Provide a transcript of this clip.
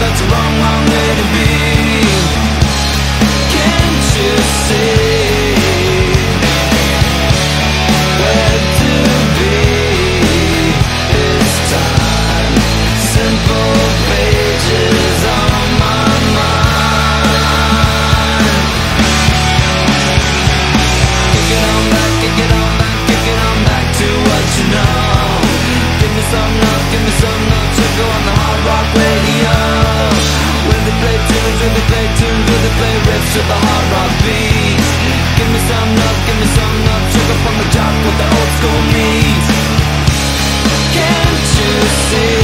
that's wrong, wrong to the hard rock beats. Give me some love, give me some love. Sugar from the top with the old school meat. Can't you see?